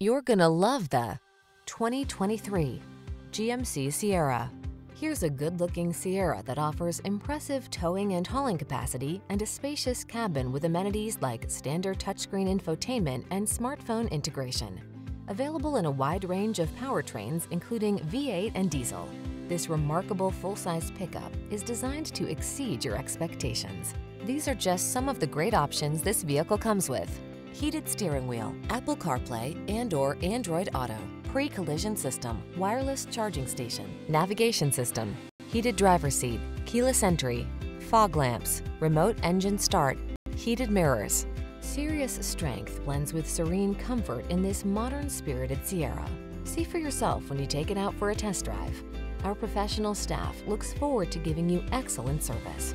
You're gonna love the 2023 GMC Sierra. Here's a good-looking Sierra that offers impressive towing and hauling capacity and a spacious cabin with amenities like standard touchscreen infotainment and smartphone integration. Available in a wide range of powertrains, including V8 and diesel, this remarkable full-size pickup is designed to exceed your expectations. These are just some of the great options this vehicle comes with. Heated steering wheel, Apple CarPlay and or Android Auto, pre-collision system, wireless charging station, navigation system, heated driver seat, keyless entry, fog lamps, remote engine start, heated mirrors. Serious strength blends with serene comfort in this modern spirited Sierra. See for yourself when you take it out for a test drive. Our professional staff looks forward to giving you excellent service.